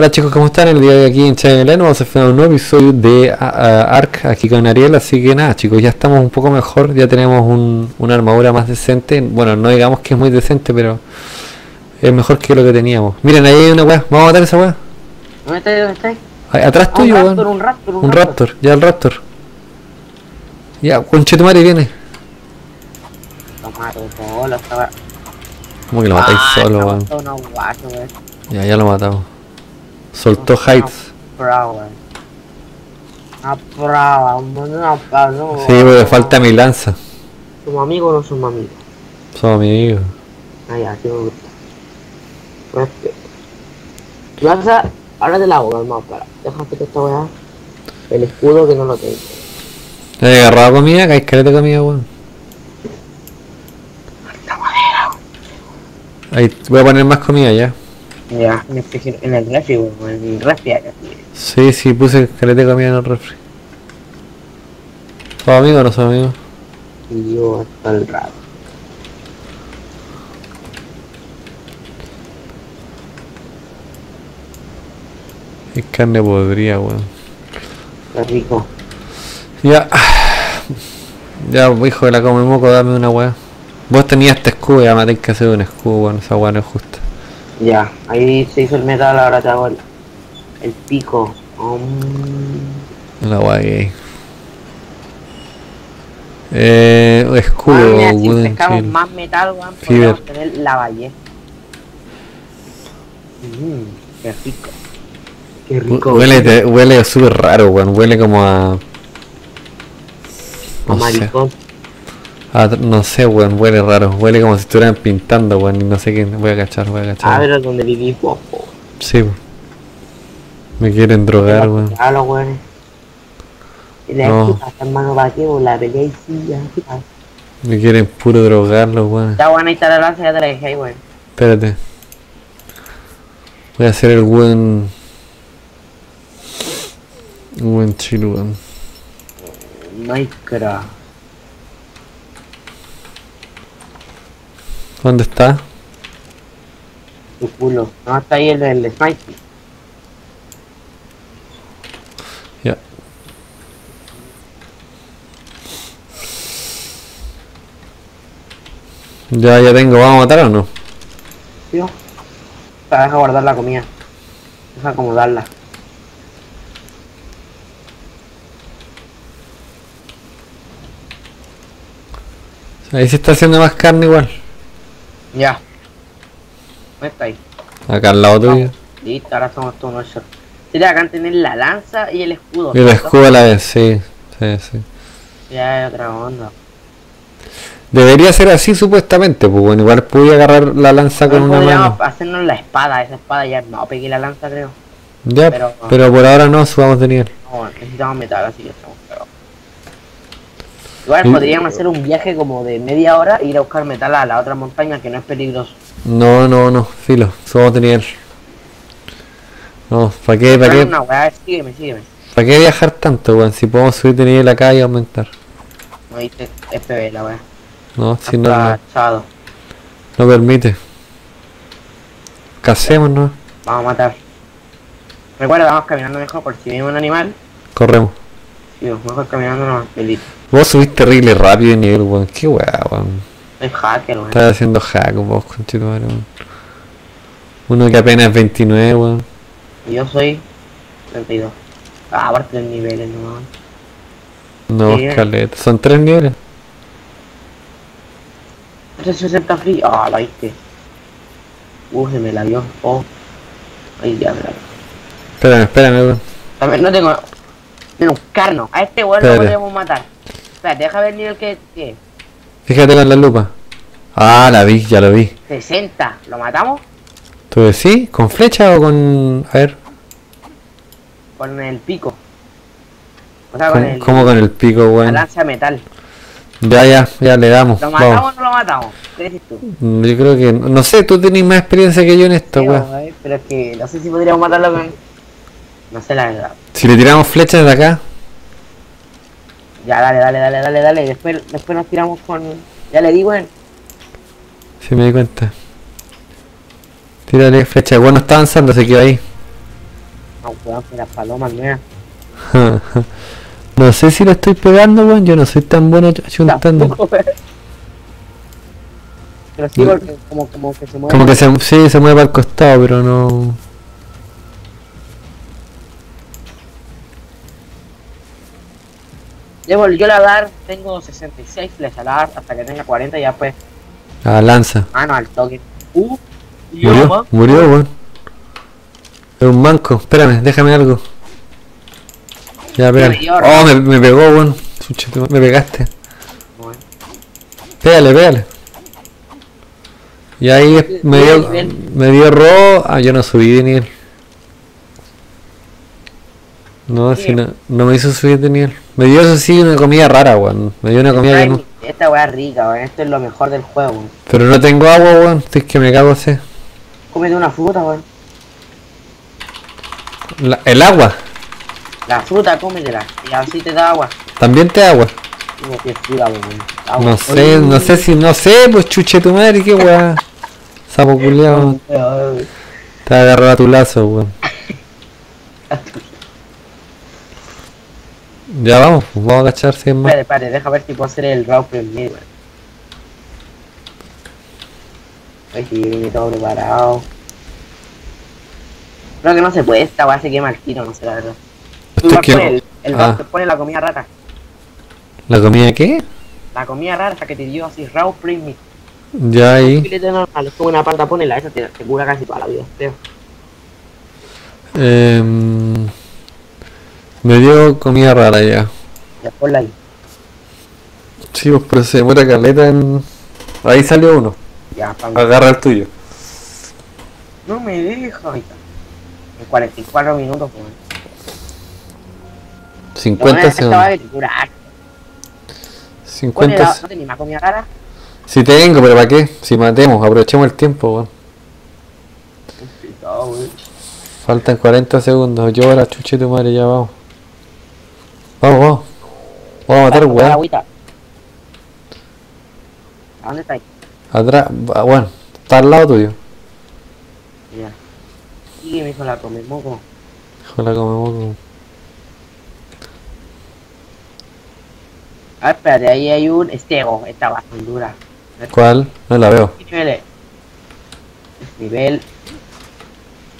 Hola chicos, ¿cómo están? El día de aquí en Channel vamos a hacer un nuevo episodio de Ark aquí con Ariel, así que nada chicos, ya estamos un poco mejor, ya tenemos un, una armadura más decente, bueno, no digamos que es muy decente, pero es mejor que lo que teníamos. Miren, ahí hay una weá, vamos a matar esa weá. ¿Dónde está? ¿Dónde está? Ahí, atrás Ah, tuyo, un weón. raptor, un raptor, un, Un raptor, ya el raptor. Ya, conchetumare viene. Lo mato solo, estaba... ¿Cómo que lo matáis Ah, solo, weón. Ya, ya lo matamos. Soltó Heights. Una prova, una Sí, falta mi lanza. ¿Somos amigos o no somos amigos? Somos amigos. Ah, ya, sí me gusta. Respeto. Lanza, ahora te la hago, calmado, para. Déjate que esta weá. El escudo que no lo tengo. ¿Ya he agarrado comida? ¿Que hay escaleta de comida, weón? Ahí, voy a poner más comida ya. Ya, en el, en el refri, weón, en el refri acá. Sí, sí, puse escaleta de comida en el refri. ¿Somos amigos o no somos amigos? Y yo hasta el rato. Es carne podrida, weón. Qué rico. Ya. Ya, hijo de la come moco, dame una weá. Vos tenías este escudo, ya me tenés que hacer un escudo, weón. Esa weá no es justa. Ya, ahí se hizo el metal, ahora te hago el, el pico. Um, weá gay. Eh, escudo, mira, si pescamos más metal, weón, podríamos tener la ballesta. Mmm, qué rico. Qué rico. Huele, te- huele súper raro, weón. Huele como a. a No sé. A- no sé, weón. Huele raro. Huele como si estuvieran pintando, weón. Y no sé qué. Voy a cachar, voy a A cachar. ver donde vivís vos, po. Sí, po. Me quieren drogar, weón. A los weones. Y le No. no. hermano, para qué, la pelea y sí, ya, ¿qué pasa? Me quieren puro drogarlos, weón. Ya, bueno, ahí está la lanza, ya te la dejé ahí, weón. Espérate. Voy a hacer el buen. Un buen chill, weón. Minecraft. ¿Dónde está? Tu culo. No, está ahí el, el sniper. Ya. Ya, ya tengo. ¿Vamos a matar o no? Tío. Deja guardar la comida. Deja acomodarla. Ahí se está haciendo más carne igual. Ya. ¿Dónde está ahí? Acá al lado tuyo. Listo, ahora somos todos unos shorts. Sería acá tener la lanza y el escudo. Y el escudo a la vez, sí. Sí, sí. Ya hay otra onda. Debería ser así supuestamente, pues bueno, igual podía agarrar la lanza con una mano. hacernos la espada. Esa espada ya no pegué la lanza, creo. Ya, pero- pero, por ahora no subamos de nivel. No, necesitamos metal, así que estamos. Igual Sí. podríamos hacer un viaje como de media hora e ir a buscar metal a la otra montaña que no es peligroso. No, no, no, filo, subamos de nivel. No, ¿para qué, para qué, Una weá, sígueme, sígueme. para qué viajar tanto, weón? Si podemos subir de nivel acá y aumentar. No viste, es PB la weá. No, si no, no, Chado. no permite. Casemos, ¿no? Vamos a matar. Recuerda, vamos caminando mejor por si vemos un animal. Corremos. Sí, mejor caminando no pelito. Vos subís terrible rápido de nivel, weón. Qué weá, weón. Soy hacker, weón. Estás haciendo hack, vos, conchetumare, weón. Uno que apenas es 29, weón. Y yo soy 32. Ah, aparte de niveles, no. No, Sí. escaleta. Son tres niveles. 360 free. Ah, la viste. Uh, se me la dio. Oh. Ahí ya, me la Espérame, espérame, weón. También no tengo. Carno. A este weón lo podemos matar. Espérate, deja ver el nivel que que Fíjate con la lupa. Ah, la vi, ya lo vi. 60. ¿Lo matamos? ¿Tú decís? ¿Con flecha o con.? A ver, Con el pico. O sea, con ¿cómo, el. cómo con el pico, La weón? lanza de metal. Ya, ya, ya le damos. ¿Lo matamos Vamos. o no lo matamos? ¿Qué dices tú? Mm, Yo creo que. No sé, tú tenés más experiencia que yo en esto, Sí, weón, Pero es que no sé si podríamos matarlo con. No sé la verdad. Si le tiramos flechas de acá. Ya, dale, dale, dale, dale, dale. Después, después nos tiramos con. Ya le di, weón. Si me di cuenta. Tírale flecha. Bueno, está avanzando, se quedó ahí. No, weón, que las palomas nuevas. no sé si lo estoy pegando, weón. Yo no soy tan bueno chuntando. Pero sí, porque como, como que se mueve. Como que se, sí, se mueve para el costado, pero no. Debo, yo la dar tengo 66 flechas, la dar hasta que tenga 40 y ya pues, Ah, lanza. mano al toque. Uh, y yo, Murió, murió, weón. Es un manco. Espérame, déjame algo. Ya, dio, Oh, me, me pegó, weón. Me pegaste. Bueno. Pégale, pégale. Y ahí me dio, me dio robo. Ah, yo no subí de nivel. No, si no, no me hizo subir de nivel. Me dio eso sí una comida rara, weón. Me dio una comida que no. Esta weá es rica, weón. Esto es lo mejor del juego, weón. Pero no tengo agua, weón. Es que me cago ese. Cómete una fruta, weón. La- el agua. La fruta, cómetela. Y así te da agua. También te da agua. Como que fruta, weón. Agua. No sé, no sé si, no sé, pues chuche tu madre, qué weá. Sapo culiao. Te va a agarrar a tu lazo, weón. Ya vamos, vamos a si es más. Espérate, espérate, deja ver si puedo hacer el route primero, viene todo preparado. Creo que no se puede, esta weá se quema al tiro, no sé la verdad. Tú vas el, el ah. route, pone la comida rata. ¿La comida qué? La comida rata que te dio así, raw premium. Ya ahí. Filete normal, es como una pata, ponela, esa te, te cura casi toda la vida, creo. Em, me dio comida rara ya. Ya ponla ahí. Sí, pues pero se demora caleta en. Ahí salió uno. Ya, pam. Agarra el tuyo. No me deja. Está. En 44 minutos, pues. 50 Esta va a segundos. te cura. harto. 50 Ponela, se- ¿No tenés más comida rara? Tengo, pero ¿para qué? Si matemos, aprovechemos el tiempo, weón. Faltan 40 segundos. Yo la chuche tu madre, ya vamos. Vamos, vamos. Vamos a matar, weón. agüita. ¿A dónde está ahí? Atrás, ah, bueno, está al lado tuyo. Ya. Y me hizo la come moco. Ojalá comemos. A ver, espérate, ahí hay un estego. Esta muy dura. ¿Cuál? No la veo. ¿Qué nivel es? Nivel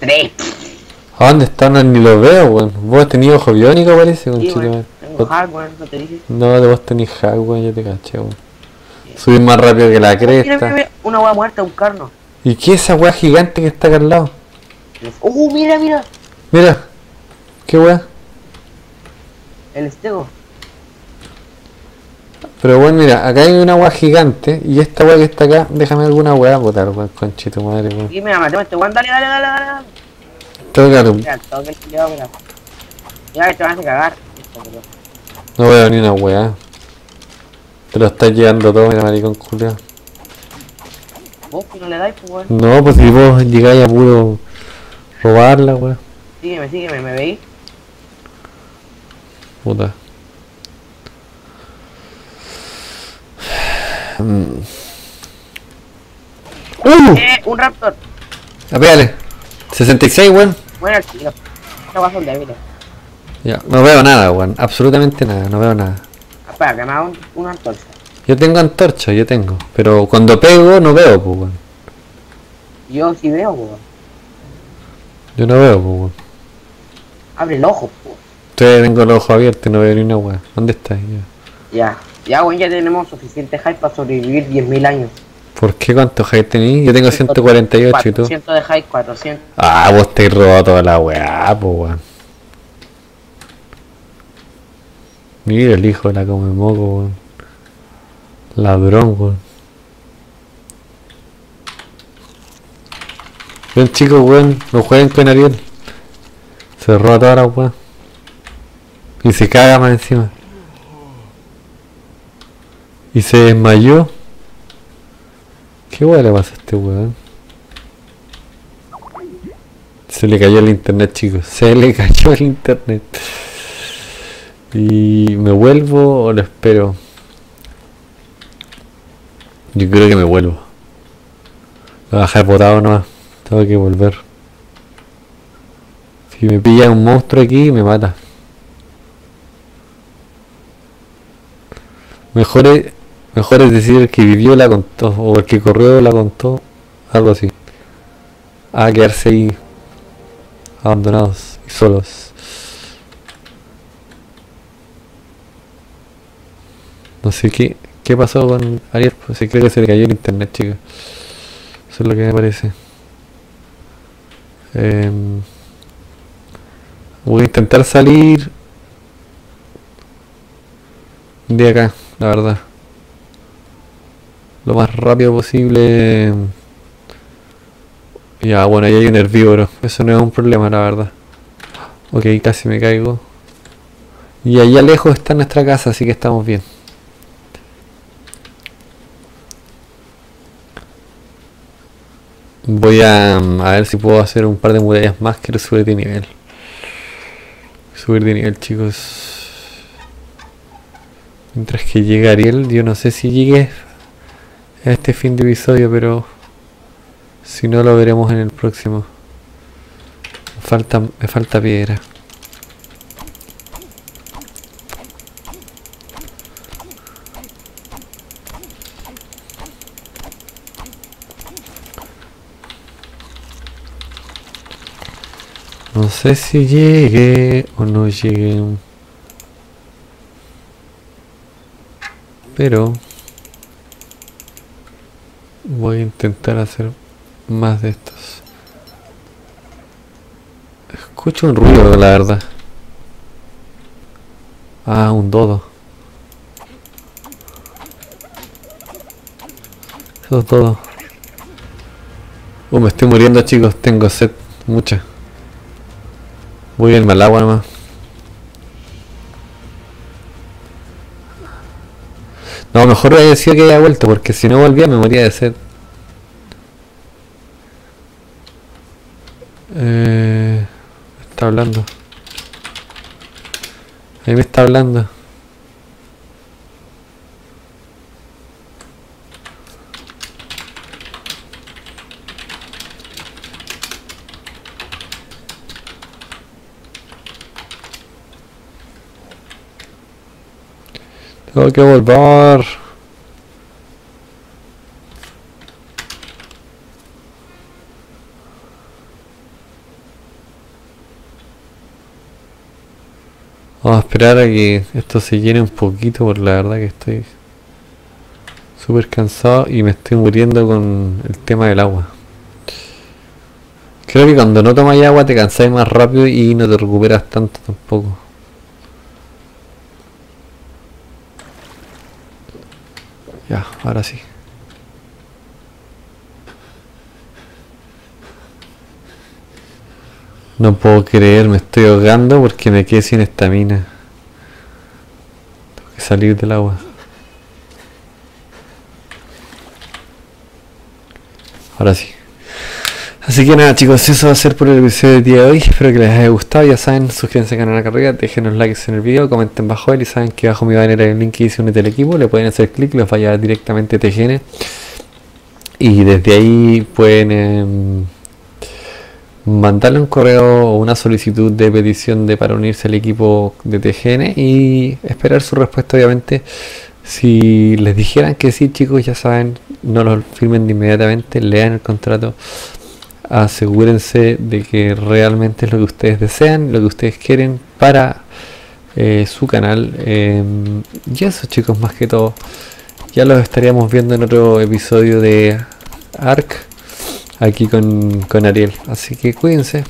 3. ¿A dónde está? No, ni lo veo, weón. Vos tenés ojo biónico, parece, Sí, conchito, weón. weón. Tengo hardware, no te dije. No, vos tenés weón, yo te caché, weón. Subir más rápido que la Mira, mira, cresta. mira. Una hueá muerta, un carno. ¿Y qué es esa weá gigante que está acá al lado? Uh, mira, mira. Mira. ¿Qué weá? El estego. Pero bueno, mira, acá hay una weá gigante y esta weá que está acá, déjame alguna weá botar, weón, conchito madre, weón. Y mira, matemos este weón. Dale, dale, dale, dale. Dale. Tócalo. Mira, todo el culiado, mira. Mira que te vas a cagar. No veo ni una weá. Te lo estás llevando todo, mira, maricón culiao. Vos que no le dais, pues weón. No, pues si vos llegáis a puro robarla, weá. Sígueme, sígueme, ¿me veis? Puta. Mm. ¡Uh! Eh, un raptor. Apégale. 66, weón. Bueno, el tío. Esta weá son débiles. Ya, no veo nada, weón. Absolutamente nada, no veo nada. Espera, que me haga un, una antorcha. Yo tengo antorcha, yo tengo. Pero cuando pego no veo, pues, weón. Yo sí veo, weón. Yo no veo, pues, weón. Abre el ojo, weón. Estoy tengo los ojos abiertos y no veo ni una weá. ¿Dónde está? Ya. Ya. Ya, weón, ya tenemos suficiente hype para sobrevivir 10.000 años. ¿Por qué cuántos high tenéis? Yo tengo 148 y tú. 400 de hype, 400. Ah, vos te robado toda la weá, pues, weón. Mira el hijo de la come moco, weón. Ladrón, weón. Ven chicos, weón, no jueguen con Ariel. Se roba toda la weá. Y se caga más encima. Y se desmayó. ¿Qué weá le pasa a este weón? Se le cayó el internet, chicos. Se le cayó el internet. Y me vuelvo o lo espero. Yo creo que me vuelvo. Lo voy a dejar nomás. Tengo que volver. Si me pilla un monstruo aquí, me mata. Mejor es, mejor es decir el que vivió la contó, o el que corrió la contó, algo así. A quedarse ahí abandonados y solos. No sé qué, qué pasó con Ariel, pues sí, creo que se le cayó el internet, chicos. Eso es lo que me parece. Em, voy a intentar salir de acá, la verdad. Lo más rápido posible. Ya, bueno, ahí hay un herbívoro. Eso no es un problema, la verdad. Ok, casi me caigo. Y allá lejos está nuestra casa, así que estamos bien. Voy a, a ver si puedo hacer un par de murallas más. Quiero subir de nivel. Subir de nivel, chicos. Mientras que llegue Ariel, yo no sé si llegue este fin de episodio, pero si no lo veremos en el próximo. Me falta, me falta piedra. No sé si llegue o no llegue. Pero voy a intentar hacer más de estos. Escucho un ruido, la verdad. Ah, un dodo. Eso es todo. Uh, me estoy muriendo chicos, tengo sed, mucha. Voy al agua nomás. No, mejor hubiera decidido que haya vuelto, porque si no volvía me moría de sed. Eh, está hablando. Ahí me está hablando. Tengo que volver. Vamos a esperar a que esto se llene un poquito, por la verdad que estoy súper cansado y me estoy muriendo con el tema del agua. Creo que cuando no tomas agua te cansas más rápido y no te recuperas tanto tampoco. Ya, ahora sí. No puedo creer, me estoy ahogando porque me quedé sin estamina. Tengo que salir del agua. Ahora sí. Así que nada chicos, eso va a ser por el episodio del día de hoy. Espero que les haya gustado. Ya saben, suscríbanse al canal de carrera, déjenos likes en el video, comenten bajo él y saben que bajo mi banner hay un link que dice unete al equipo. Le pueden hacer clic, les va a llevar directamente a TGN. Y desde ahí pueden em, mandarle un correo o una solicitud de petición de para unirse al equipo de TGN y esperar su respuesta obviamente. Si les dijeran que sí chicos, ya saben, no lo firmen de inmediatamente, lean el contrato asegúrense de que realmente es lo que ustedes desean, lo que ustedes quieren para eh, su canal. Em, y eso chicos, más que todo. Ya los estaríamos viendo en otro episodio de ARC aquí con, con Ariel. Así que cuídense.